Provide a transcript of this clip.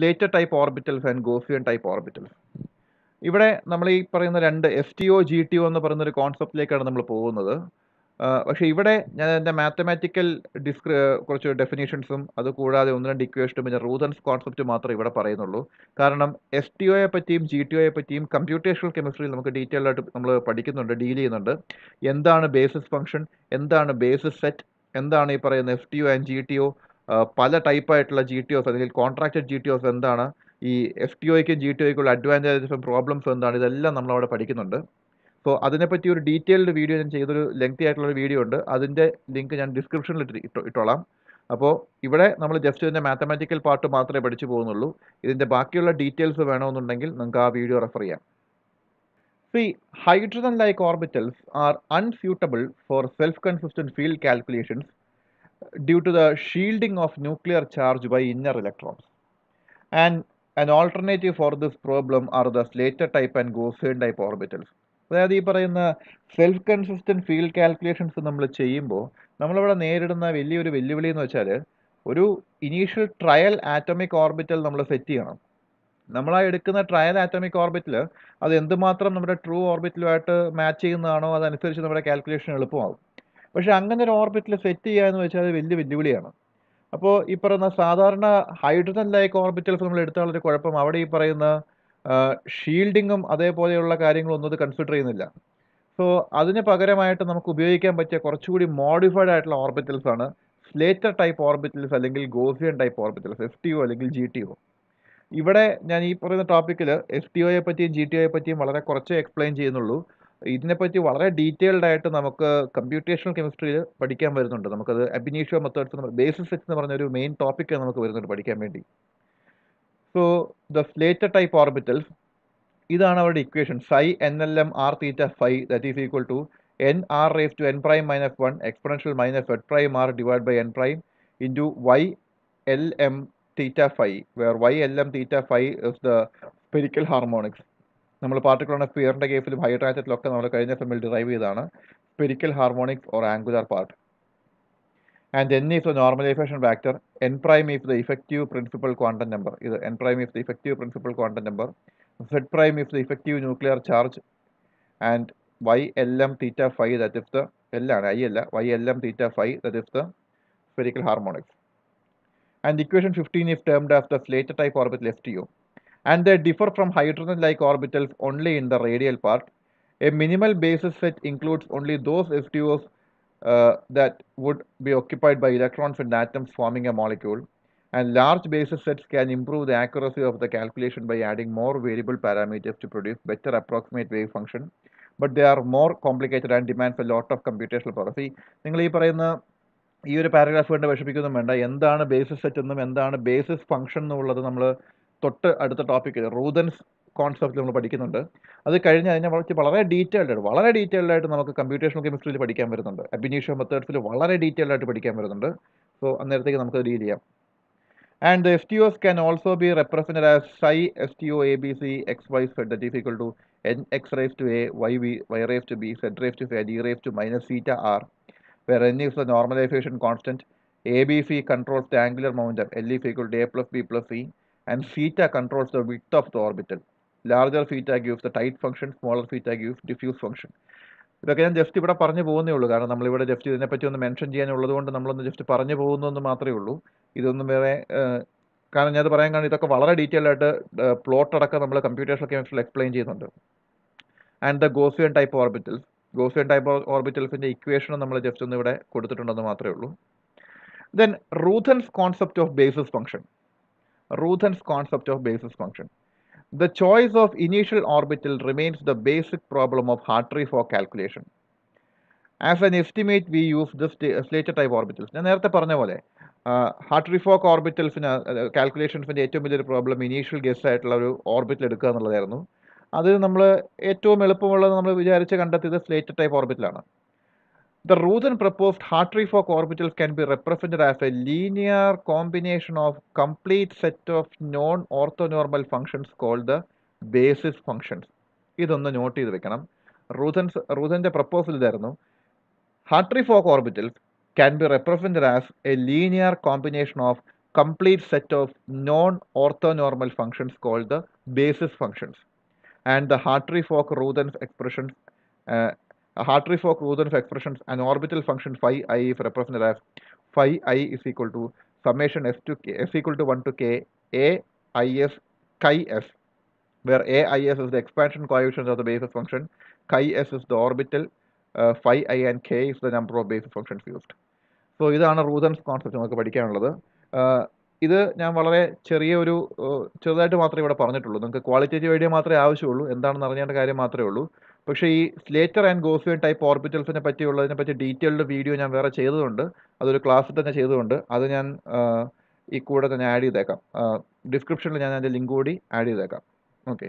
Slater type orbitals and Gaussian type orbitals ഇവിടെ നമ്മൾ ഈ പറയുന്ന രണ്ട് S T O G T O എന്ന് പറയുന്ന ഒരു കോൺസെപ്റ്റിലേക്കാണ് നമ്മൾ പോകുന്നത്. പക്ഷേ ഇവിടെ ഞാൻ എന്റെ മാത്തമാറ്റിക്കൽ ഡിസ്ക്രി കുറച്ച് ഡെഫിനേഷൻസും അത് കൂടാതെ ഒന്ന് രണ്ട് ഇക്വേഷനും പിന്നെ റൂതൻസ് കോൺസെപ്റ്റ് മാത്രമേ ഇവിടെ പറയുന്നുള്ളൂ. കാരണം എസ് ടി ഒയെ പറ്റിയും ജി ടി ഒയെ പറ്റിയും കമ്പ്യൂട്ടേഷണൽ കെമിസ്ട്രിയിൽ നമുക്ക് ഡീറ്റെയിൽ ആയിട്ട് നമ്മൾ പഠിക്കുന്നുണ്ട് ഡീൽ ചെയ്യുന്നുണ്ട്. എന്താണ് ബേസിസ് ഫംഗ്ഷൻ എന്താണ് ബേസിസ് സെറ്റ് എന്താണ് ഈ പറയുന്ന F T O and G T O പല ടൈപ്പായിട്ടുള്ള ജി ടി ഒസ് അല്ലെങ്കിൽ കോൺട്രാക്റ്റഡ് ജി ടി ഒസ് എന്താണ് ഈ എഫ് ടി ഒയ്ക്കും ജി ടി ഒയ്ക്കുള്ള അഡ്വാന്റേജസും പ്രോബ്ലംസ് എന്താണ് ഇതെല്ലാം നമ്മൾ അവിടെ പഠിക്കുന്നുണ്ട്. സോ അതിനെപ്പറ്റി ഒരു ഡീറ്റെയിൽഡ് വീഡിയോ ഞാൻ ചെയ്തൊരു ലെങ്തി ആയിട്ടുള്ള ഒരു വീഡിയോ ഉണ്ട്. അതിന്റെ ലിങ്ക് ഞാൻ ഡിസ്ക്രിപ്ഷനിൽ ഇട്ട് ഇട്ടോ- ഇട്ടോളാം. അപ്പോൾ ഇവിടെ നമ്മൾ ജസ്റ്റ് ഇതിന്റെ മാത്തമാറ്റിക്കൽ പാർട്ട് മാത്രമേ പഠിച്ചു പോകുന്നുള്ളൂ. ഇതിന്റെ ബാക്കിയുള്ള ഡീറ്റെയിൽസ് വേണമെന്നുണ്ടെങ്കിൽ നിങ്ങൾക്ക് ആ വീഡിയോ റെഫർ ചെയ്യാം. See hydrogen like orbitals are unsuitable for self consistent field calculations. Due to the shielding of nuclear charge by inner electrons. And an alternative for this problem are the Slater type and Gaussian type orbitals. അതായത് ഈ പറയുന്ന self consistent field calculations നമ്മൾ ചെയ്യുമ്പോൾ നമ്മളിവിടെ നേരിടുന്ന വലിയൊരു വെല്ലുവിളി എന്ന് വെച്ചാൽ ഒരു ഇനീഷ്യൽ ട്രയൽ ആറ്റമിക് ഓർബിറ്റൽ നമ്മൾ സെറ്റ് ചെയ്യണം നമ്മൾ ആ എടുക്കുന്ന ട്രയൽ ആറ്റമിക് ഓർബിറ്റിൽ അത് എന്തുമാത്രം നമ്മുടെ ട്രൂ ഓർബിറ്റലുമായിട്ട് മാച്ച് ചെയ്യുന്നതാണോ അതനുസരിച്ച് നമ്മുടെ കാൽക്കുലേഷൻ എളുപ്പമാകും പക്ഷെ അങ്ങനെ ഒരു ഓർബിറ്റിൽ സെറ്റ് ചെയ്യുക എന്ന് വെച്ചാൽ അത് വലിയ വെല്ലുവിളിയാണ്. അപ്പോൾ ഈ പറയുന്ന സാധാരണ ഹൈഡ്രജൻ ലൈക്ക് ഓർബിറ്റൽസ് നമ്മൾ എടുത്താൽ ഒരു കുഴപ്പം. അവിടെ ഈ പറയുന്ന ഷീൽഡിങ്ങും അതേപോലെയുള്ള കാര്യങ്ങളൊന്നും അത് കൺസിഡർ ചെയ്യുന്നില്ല. സോ അതിന് പകരമായിട്ട് നമുക്ക് ഉപയോഗിക്കാൻ പറ്റിയ കുറച്ചുകൂടി മോഡിഫൈഡ് ആയിട്ടുള്ള ഓർബിറ്റൽസ് ആണ് സ്ലേറ്റർ ടൈപ്പ് ഓർബിറ്റൽസ് അല്ലെങ്കിൽ Gaussian type orbitals F T O അല്ലെങ്കിൽ ജി ടി ഒ. ഇവിടെ ഞാൻ ഈ പറയുന്ന ടോപ്പിക്കിൽ എഫ് ടി ഒയെ പറ്റിയും ജി ടി ഒയെ പറ്റിയും വളരെ കുറച്ചേ എക്സ്പ്ലെയിൻ ചെയ്യുന്നുള്ളൂ. ഇതിനെപ്പറ്റി വളരെ ഡീറ്റെയിൽഡ് ആയിട്ട് നമുക്ക് കമ്പ്യൂട്ടേഷണൽ കെമിസ്ട്രിയിൽ പഠിക്കാൻ വരുന്നുണ്ട്. നമുക്കത് അബിനീഷ്യോ മെത്തേഡ്സ് ബേസിസ് സെറ്റ് എന്ന് പറഞ്ഞ ഒരു മെയിൻ ടോപ്പിക്ക് നമുക്ക് വരുന്നുണ്ട് പഠിക്കാൻ വേണ്ടി. So the Slater type orbitals ഇതാണ് അവരുടെ equation psi N L M R theta phi that is equal to N R raise to N prime minus one exponential minus Z prime R divide by N prime into Y L M theta phi where Y L M theta phi is the spherical harmonics നമ്മൾ particular പിയറിന്റെ കേസിലും ഹൈഡ്രാറ്റത്തിലും ഒക്കെ നമ്മൾ കഴിഞ്ഞ ഫിമിൽ derive ചെയ്താണ് spherical harmonics or angular part and N is the normalization factor N prime is the effective principal quantum number ഇത് N prime is the effective principal quantum number Z prime is the effective nuclear charge and Y L M theta five that is the L ആണ്. I അല്ല. Y L M theta five that is the spherical harmonics equation fifteen 15 termed of the the type orbit left FTO. And they differ from hydrogen like orbitals only in the radial part. A minimal basis set includes only those FTOs uh, that would be occupied by electrons and atoms forming a molecule. And large basis sets can improve the accuracy of the calculation by adding more variable parameters to produce better approximate wave function. But they are more complicated and demands a lot of computational power. See, നിങ്ങൾ ഈ പറയുന്ന ഈ ഒരു paragraph കണ്ട് വിഷമിക്കൊന്നും വേണ്ട എന്താണ് basis set എന്നും എന്താണ് ബേസിസ് ഫംഗ്ഷൻ എന്നുള്ളത് നമ്മൾ തൊട്ട് അടുത്ത ടോപ്പിക് റൂതൻസ് കോൺസെപ്റ്റ് നമ്മൾ പഠിക്കുന്നുണ്ട്. അത് കഴിഞ്ഞ് അതിനെ കുറച്ച് വളരെ ഡീറ്റെയിൽഡ് ആയിട്ട് വളരെ ഡീറ്റെയിൽഡ് ആയിട്ട് നമുക്ക് കമ്പ്യൂട്ടേഷണൽ കെമിസ്ട്രിയിൽ പഠിക്കാൻ വരുന്നുണ്ട്. അബിനീഷ്യോ മെത്തേഡ്സിൽ വളരെ ഡീറ്റെയിൽഡ് ആയിട്ട് പഠിക്കാൻ വരുന്നുണ്ട്. സോ അന്നേരത്തേക്ക് നമുക്ക് ഡീൽ ചെയ്യാം. And the S T Os can also be represent as psi S T O A B C X Y Z is equal to N X raise to A Y V Y raise to B Z raise to phi D raise to minus zeta R where N is the normalization constant A B C control angular mounted L is equal to A plus B plus C and theta controls the width of the orbital. Larger theta gives the tight function, smaller theta gives diffuse function. ഇതൊക്കെ ഞാൻ just ഇവിടെ പറഞ്ഞു പോകുന്നേ ഉള്ളൂ. കാരണം നമ്മളിവിടെ just ഇതിനെപ്പറ്റി ഒന്ന് മെൻഷൻ ചെയ്യാനുള്ളത് കൊണ്ട് നമ്മളൊന്ന് ജസ്റ്റ് പറഞ്ഞു പോകുന്നു എന്ന് മാത്രമേ ഉള്ളൂ. ഇതൊന്നും വേറെ കാരണം ഞാൻ പറയാൻ കാരണം ഇതൊക്കെ വളരെ ഡീറ്റെയിൽ ആയിട്ട് പ്ലോട്ട് അടക്കം നമ്മൾ കമ്പ്യൂട്ടേഷണൽ കെമിസ്ട്രിയിൽ എക്സ്പ്ലെയിൻ ചെയ്യുന്നുണ്ട്. And the Gaussian type orbitals Gaussian type ഓർബിറ്റൽസിന്റെ ഇക്വേഷനും നമ്മൾ ജസ്റ്റ് ഒന്ന് ഇവിടെ കൊടുത്തിട്ടുണ്ടെന്ന് മാത്രമേ ഉള്ളൂ. Then Roothaan's concept of basis function Roothaan's concept of basis function. The choice of initial orbital remains the basic problem of Hartree for calculation. As an estimate we use the Slater type orbitals ഞാൻ നേരത്തെ പറഞ്ഞ പോലെ ഹാർട്രിഫോക്ക് ഓർബിറ്റൽസിന് കാൽക്കുലേഷൻസിന്റെ ഏറ്റവും വലിയൊരു problem initial guest ആയിട്ടുള്ള ഒരു orbital എടുക്കുക എന്നുള്ളതായിരുന്നു അത് നമ്മൾ ഏറ്റവും എളുപ്പമുള്ളത് നമ്മൾ വിചാരിച്ച് കണ്ടെത്തിയത് സ്ലേറ്റർ ടൈപ്പ് ഓർബിറ്റലാണ് The Ruthen proposed Hartree-Fock orbitals can be represented as a linear combination of complete set of non-orthonormal functions called the basis functions. ഇതൊന്ന് നോട്ട് ചെയ്ത് വെക്കണം റൂതൻസ് റൂതൻ്റെ പ്രപ്പോസൽ ഇതായിരുന്നു Hartree Fock orbitals can be represented as a linear combination of complete set of non-orthonormal functions called the basis functions. And the Hartree-Fock-Rutherford expressions, uh, Hartree-Fock-Rutherford expressions, an orbital function phi i is represented as phi i is equal to summation s to k, s equal to 1 to k, a i s chi s, where a i s is the expansion coefficient of the basis function, chi s is the orbital, uh, phi i and k is the number of basis functions used. So ഇതാണ് Roothaan's concept നമുക്ക് പഠിക്കാനുള്ളത് ഇത് ഞാൻ വളരെ ചെറിയൊരു ഒരു ചെറുതായിട്ട് മാത്രമേ ഇവിടെ പറഞ്ഞിട്ടുള്ളൂ നിങ്ങൾക്ക് ക്വാളിറ്റേറ്റീവ് ഐഡിയ മാത്രമേ ആവശ്യമുള്ളൂ എന്താണെന്ന് അറിയേണ്ട കാര്യം മാത്രമേ ഉള്ളൂ പക്ഷേ ഈ സ്ലേറ്റർ ആൻഡ് ഗോസിയൻ ടൈപ്പ് ഓർബിറ്റൽസിനെ പറ്റിയുള്ളതിനെ പറ്റി ഡീറ്റെയിൽഡ് വീഡിയോ ഞാൻ വേറെ ചെയ്തതുകൊണ്ട് അതൊരു ക്ലാസ്സിൽ തന്നെ ചെയ്തതുകൊണ്ട് അത് ഞാൻ ഈ കൂടെ തന്നെ ആഡ് ചെയ്തേക്കാം. ഡിസ്ക്രിപ്ഷനിൽ ഞാൻ അതിന്റെ ലിങ്ക് കൂടി ആഡ് ചെയ്തേക്കാം. ഓക്കെ